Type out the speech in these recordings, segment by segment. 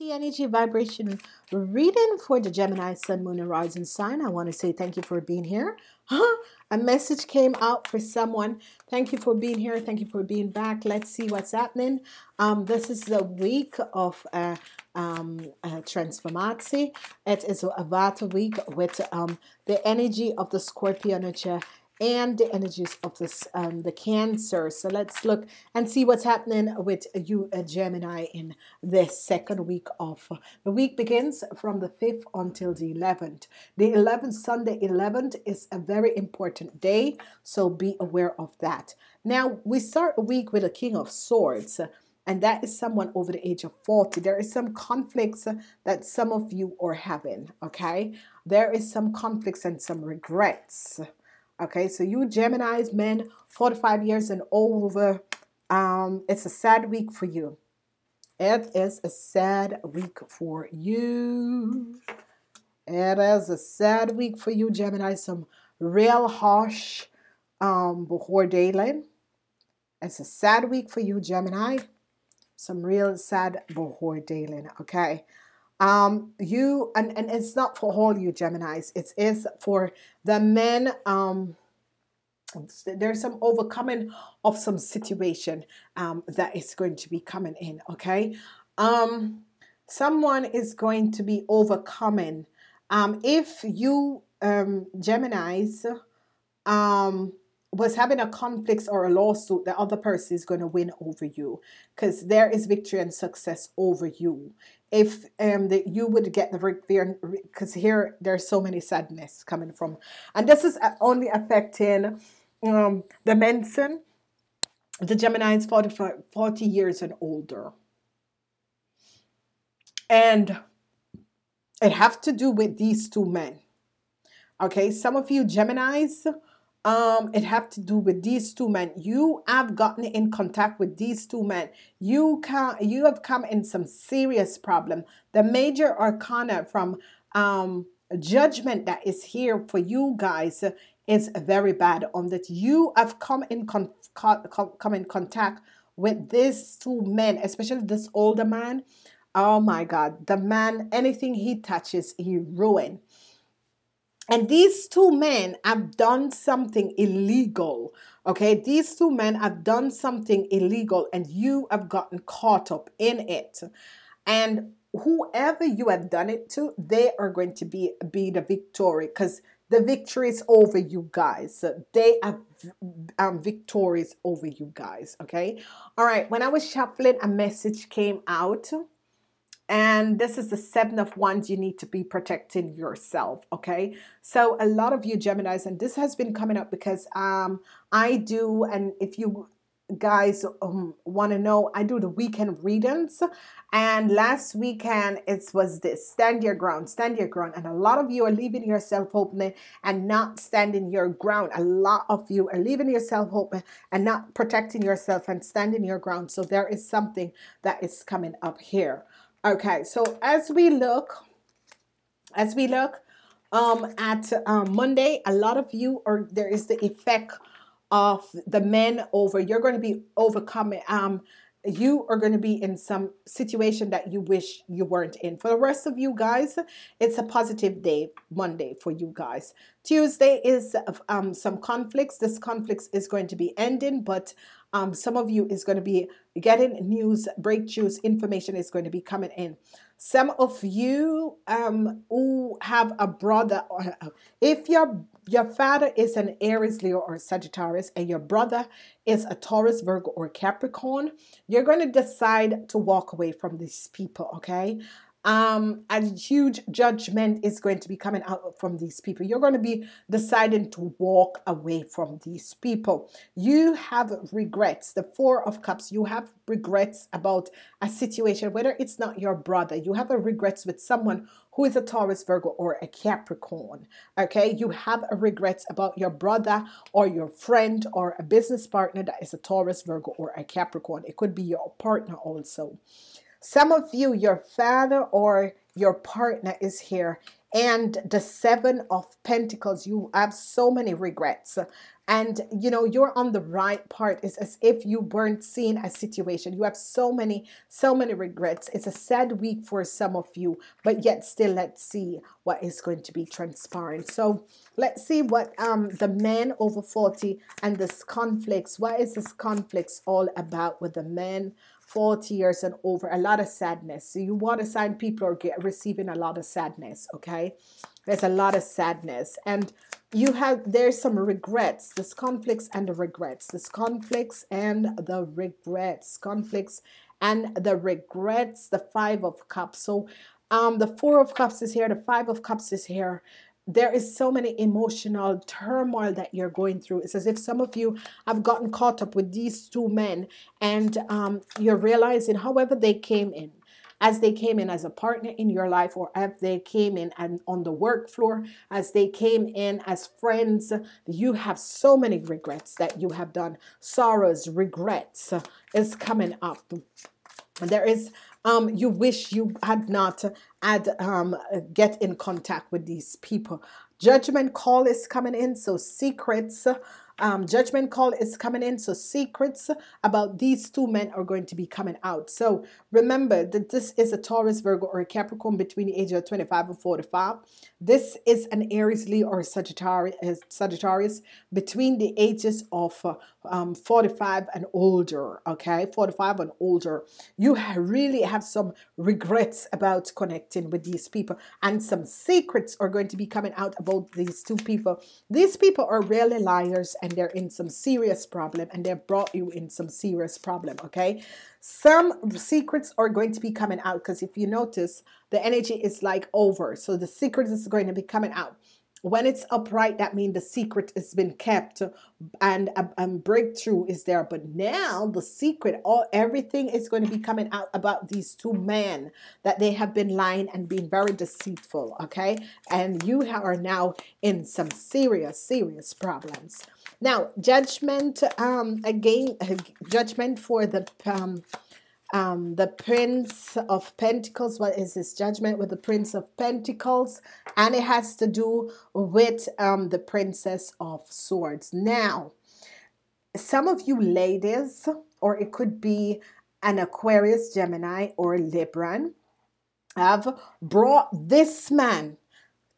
the energy vibration reading for the Gemini Sun, Moon, and Rising sign. I want to say thank you for being here. Huh? A message came out for someone. Thank you for being here. Thank you for being back. Let's see what's happening. Um, this is the week of uh, um, uh, transformation. It is a Vata week with um, the energy of the Scorpio nature and the energies of this um, the cancer. So let's look and see what's happening with you uh, Gemini in this second week of the week begins from the 5th until the 11th the 11th Sunday 11th is a very important day so be aware of that. Now we start a week with a king of swords and that is someone over the age of 40 there is some conflicts that some of you are having okay? There is some conflicts and some regrets Okay, so you Gemini's men 45 years and over, um, it's a sad week for you. It is a sad week for you. It is a sad week for you, Gemini. Some real harsh um, before daylight. It's a sad week for you, Gemini. Some real sad before daylight, okay? Um you and and it's not for all you Geminis. It is for the men um there's some overcoming of some situation um that is going to be coming in okay? Um someone is going to be overcoming. Um if you um Geminis um was having a conflict or a lawsuit, the other person is going to win over you because there is victory and success over you if um that you would get the because here there's so many sadness coming from and this is uh, only affecting um the Menson the Gemini is 40, 40 years and older. And it have to do with these two men. Okay some of you Geminis um it have to do with these two men. You have gotten in contact with these two men. You can you have come in some serious problem. The major arcana from um judgment that is here for you guys is very bad on that you have come in con- come in contact with these two men especially this older man. Oh my god. The man anything he touches he ruin and these two men have done something illegal. Okay, these two men have done something illegal and you have gotten caught up in it. And whoever you have done it to, they are going to be, be the victory because the victory is over you guys. They are um, victorious over you guys. Okay. All right. When I was shuffling, a message came out and this is the seven of wands you need to be protecting yourself okay? So a lot of you Geminis and this has been coming up because um I do and if you guys um, want to know I do the weekend readings. And last weekend it was this stand your ground stand your ground. And a lot of you are leaving yourself open and not standing your ground. A lot of you are leaving yourself open and not protecting yourself and standing your ground. So there is something that is coming up here Okay, so as we look, as we look um, at um, Monday, a lot of you are there is the effect of the men over. You're going to be overcoming. Um, you are going to be in some situation that you wish you weren't in. For the rest of you guys, it's a positive day, Monday for you guys. Tuesday is um, some conflicts. This conflicts is going to be ending, but um, some of you is going to be getting news, breakthroughs, information is going to be coming in. Some of you um, who have a brother, or if your your father is an Aries, Leo, or Sagittarius, and your brother is a Taurus, Virgo, or Capricorn, you're going to decide to walk away from these people, okay? Um, a huge judgment is going to be coming out from these people. You're going to be deciding to walk away from these people. You have regrets. The Four of Cups, you have regrets about a situation, whether it's not your brother, you have a regrets with someone who is a Taurus, Virgo, or a Capricorn. Okay, you have a regrets about your brother or your friend or a business partner that is a Taurus, Virgo, or a Capricorn. It could be your partner also. Some of you, your father or your partner is here and the seven of pentacles you have so many regrets. And you know you're on the right part. It's as if you weren't seeing a situation. You have so many so many regrets. It's a sad week for some of you but yet still let's see what is going to be transpiring. So let's see what um the men over 40 and this conflicts. What is this conflicts all about with the men 40 years and over a lot of sadness. So you want to sign people are get, receiving a lot of sadness okay? There's a lot of sadness. And you have there's some regrets this conflicts and the regrets. This conflicts and the regrets conflicts and the regrets the five of cups. So um the four of cups is here the five of cups is here there is so many emotional turmoil that you're going through. It's as if some of you have gotten caught up with these two men and um, you're realizing, however, they came in, as they came in as a partner in your life or as they came in and on the work floor as they came in as friends you have so many regrets that you have done sorrows regrets is coming up there is um you wish you had not had um get in contact with these people. Judgment call is coming in so secrets um, judgment call is coming in. So secrets about these two men are going to be coming out. So remember that this is a Taurus, Virgo, or a Capricorn between the age of 25 and 45. This is an Aries, Leo, or Sagittarius, uh, Sagittarius between the ages of uh, um, 45 and older. Okay, 45 and older. You really have some regrets about connecting with these people, and some secrets are going to be coming out about these two people. These people are really liars and and they're in some serious problem and they've brought you in some serious problem okay? Some secrets are going to be coming out because if you notice the energy is like over so the secret is going to be coming out when it's upright that means the secret has been kept and a, a, breakthrough is there. But now the secret all everything is going to be coming out about these two men that they have been lying and being very deceitful okay? And you are now in some serious serious problems. Now judgment um again judgment for the um um, the Prince of Pentacles. What is this judgment with the Prince of Pentacles? And it has to do with um, the Princess of Swords. Now, some of you ladies, or it could be an Aquarius, Gemini, or Libran, have brought this man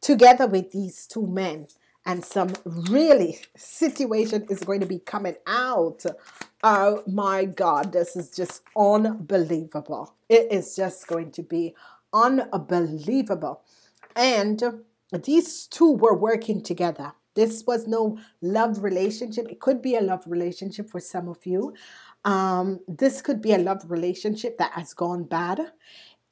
together with these two men and some really situation is going to be coming out Oh my God, this is just unbelievable. It is just going to be unbelievable. And these two were working together. This was no love relationship. It could be a love relationship for some of you. Um, this could be a love relationship that has gone bad.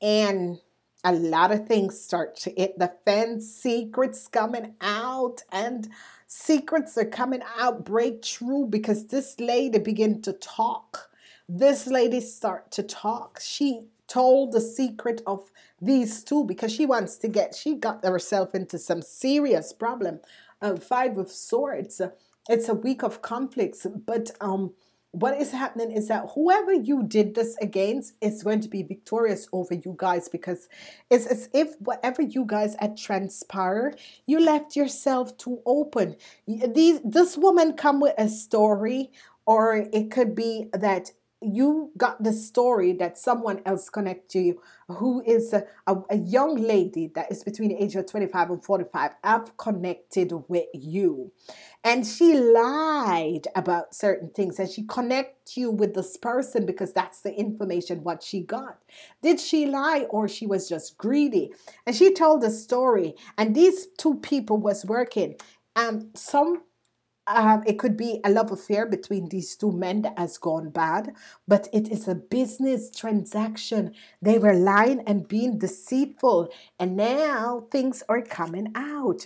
And a lot of things start to hit the fence, secrets coming out, and Secrets are coming out, breakthrough, because this lady begin to talk. This lady start to talk. She told the secret of these two because she wants to get, she got herself into some serious problem. Uh, five of swords. It's a week of conflicts, but um, what is happening is that whoever you did this against is going to be victorious over you guys because it's as if whatever you guys had transpired, you left yourself too open. These, this woman come with a story or it could be that you got the story that someone else connect to you who is a, a, a, young lady that is between the age of 25 and 45 have connected with you. And she lied about certain things and she connect you with this person because that's the information what she got. Did she lie or she was just greedy? And she told a story and these two people was working and some um, it could be a love affair between these two men that has gone bad, but it is a business transaction. They were lying and being deceitful, and now things are coming out.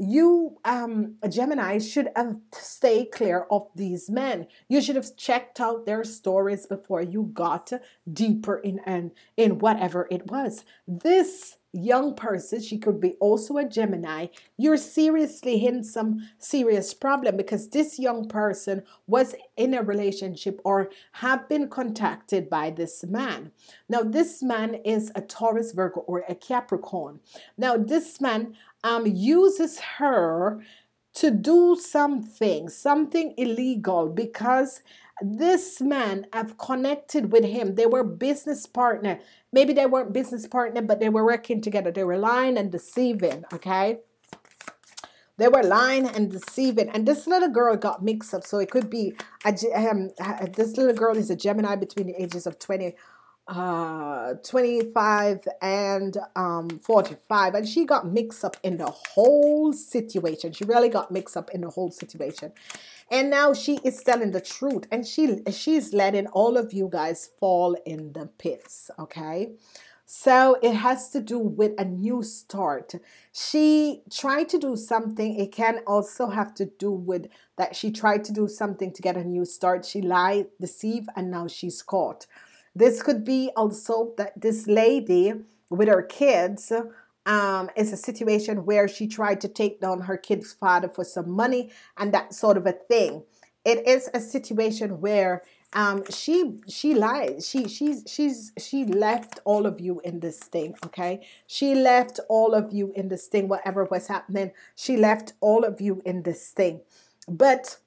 You, um, Gemini, should have stay clear of these men. You should have checked out their stories before you got deeper in and in whatever it was. This young person, she could be also a Gemini, you're seriously in some serious problem because this young person was in a relationship or have been contacted by this man. Now, this man is a Taurus, Virgo, or a Capricorn. Now, this man um, uses her to do something, something illegal, because this man have connected with him. They were business partner. Maybe they weren't business partner, but they were working together. They were lying and deceiving. Okay. They were lying and deceiving, and this little girl got mixed up. So it could be a, um, this little girl is a Gemini between the ages of 20, uh, 25 and um, 45, and she got mixed up in the whole situation. She really got mixed up in the whole situation, and now she is telling the truth, and she she's letting all of you guys fall in the pits. Okay. So it has to do with a new start. She tried to do something. It can also have to do with that she tried to do something to get a new start. She lied, deceived, and now she's caught. This could be also that this lady with her kids um, is a situation where she tried to take down her kid's father for some money and that sort of a thing. It is a situation where um she she lied. She she's she's she left all of you in this thing okay? She left all of you in this thing whatever was happening. She left all of you in this thing. But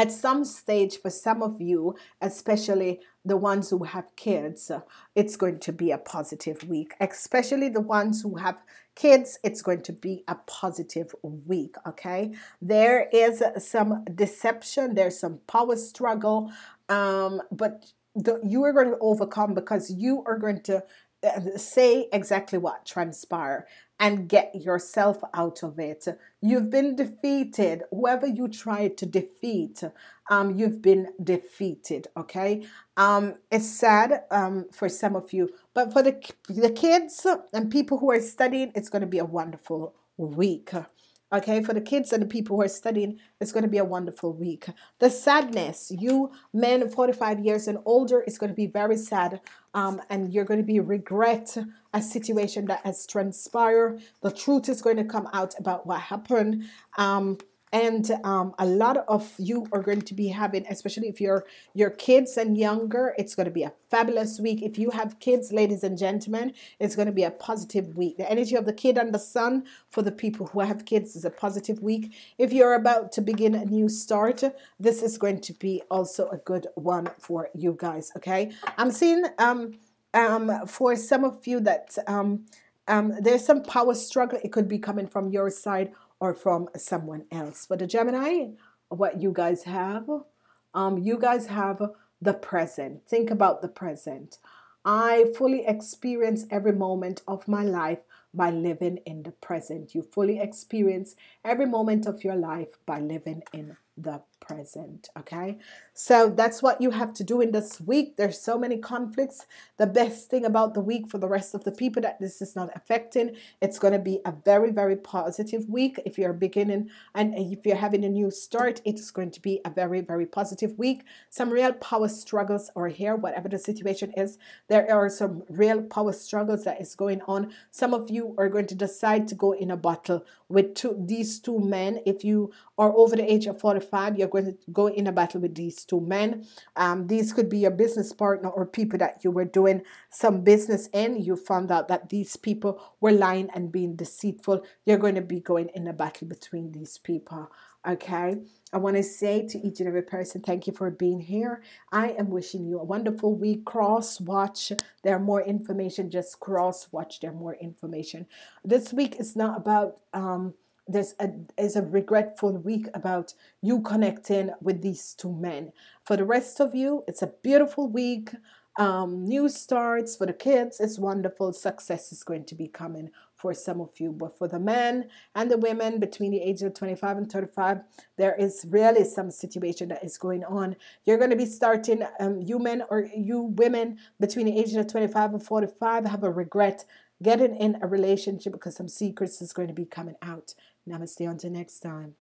at some stage for some of you especially the ones who have kids it's going to be a positive week. Especially the ones who have kids it's going to be a positive week okay? There is some deception there's some power struggle um, but the, you are going to overcome because you are going to uh, say exactly what transpired and get yourself out of it. You've been defeated. Whoever you tried to defeat, um, you've been defeated. Okay. Um, it's sad um, for some of you, but for the the kids and people who are studying, it's going to be a wonderful week. Okay, for the kids and the people who are studying, it's going to be a wonderful week. The sadness, you men 45 years and older, is going to be very sad. Um, and you're going to be regret a situation that has transpired. The truth is going to come out about what happened. Um, and um, a lot of you are going to be having especially if you're your kids and younger it's going to be a fabulous week. If you have kids ladies and gentlemen it's going to be a positive week. The energy of the kid and the sun for the people who have kids is a positive week. If you're about to begin a new start this is going to be also a good one for you guys okay? I'm seeing um um for some of you that um um, there's some power struggle. It could be coming from your side or from someone else. For the Gemini, what you guys have, um, you guys have the present. Think about the present. I fully experience every moment of my life by living in the present. You fully experience every moment of your life by living in the present. Okay, so that's what you have to do in this week. There's so many conflicts. The best thing about the week for the rest of the people that this is not affecting, it's going to be a very, very positive week. If you're beginning and if you're having a new start, it's going to be a very, very positive week. Some real power struggles are here, whatever the situation is. There are some real power struggles that is going on. Some of you are going to decide to go in a battle with two, these two men. If you are over the age of 45, you're going to go in a battle with these two men. Um, these could be your business partner or people that you were doing some business in. You found out that these people were lying and being deceitful. You're going to be going in a battle between these people. Okay. I want to say to each and every person, thank you for being here. I am wishing you a wonderful week. Cross watch. There are more information. Just cross watch. There are more information. This week is not about um, there's a is a regretful week about you connecting with these two men. For the rest of you, it's a beautiful week. Um, new starts for the kids. It's wonderful. Success is going to be coming for some of you, but for the men and the women between the ages of 25 and 35, there is really some situation that is going on. You're going to be starting, um, you men or you women between the ages of 25 and 45 have a regret getting in a relationship because some secrets is going to be coming out. Namaste until next time.